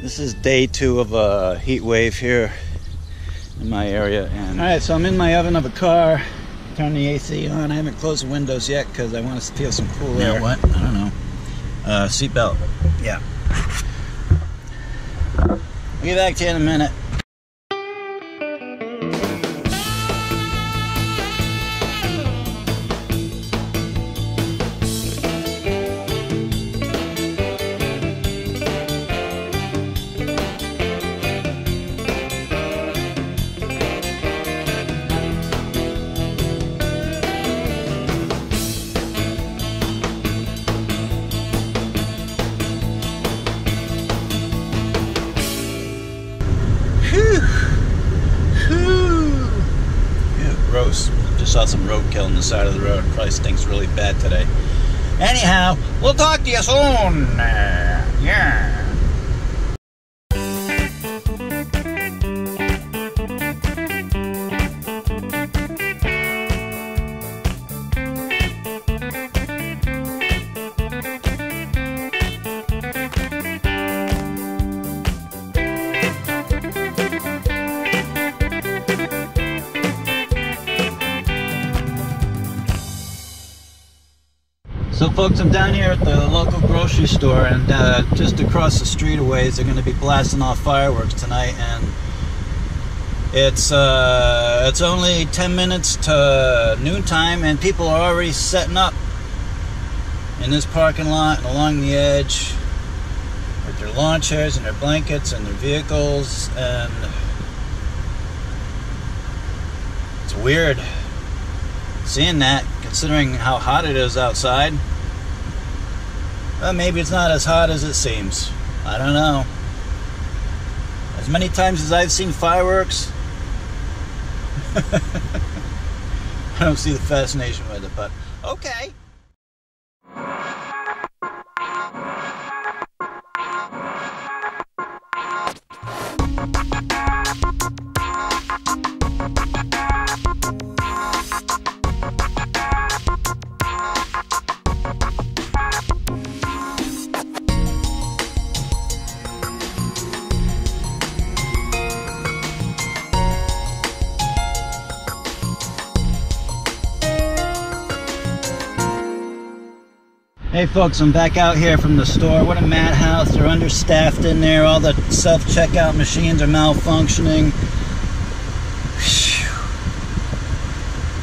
This is day two of a heat wave here in my area. And all right, so I'm in my oven of a car. Turn the AC on. I haven't closed the windows yet because I want to feel some cool air. What? I don't know. Uh, seatbelt. Yeah. I'll get back to you in a minute. Saw some roadkill on the side of the road. Probably stinks really bad today. Anyhow, we'll talk to you soon. Yeah. So folks, I'm down here at the local grocery store and uh, just across the street a ways, they're going to be blasting off fireworks tonight and it's uh, it's only 10 minutes to noontime and people are already setting up in this parking lot and along the edge with their lawn chairs and their blankets and their vehicles and it's weird seeing that considering how hot it is outside. Well, maybe it's not as hot as it seems. I don't know. As many times as I've seen fireworks, I don't see the fascination with it, but okay. Hey folks, I'm back out here from the store. What a madhouse. They're understaffed in there. All the self checkout machines are malfunctioning. Phew.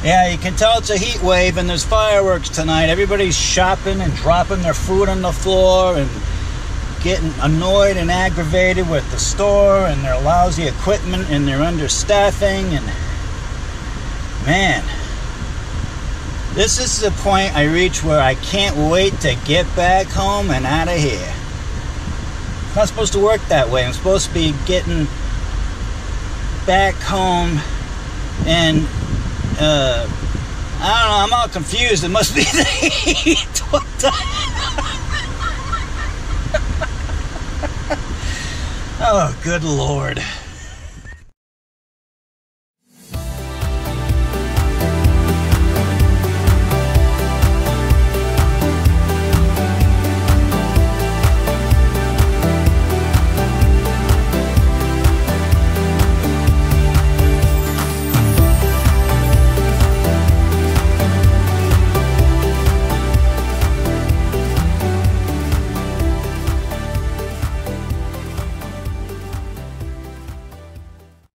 Yeah, you can tell it's a heat wave and there's fireworks tonight. Everybody's shopping and dropping their food on the floor and getting annoyed and aggravated with the store and their lousy equipment and their understaffing and man this is the point I reach where I can't wait to get back home and out of here. It's not supposed to work that way. I'm supposed to be getting back home and uh, I don't know, I'm all confused. It must be the heat. What the Oh, good lord.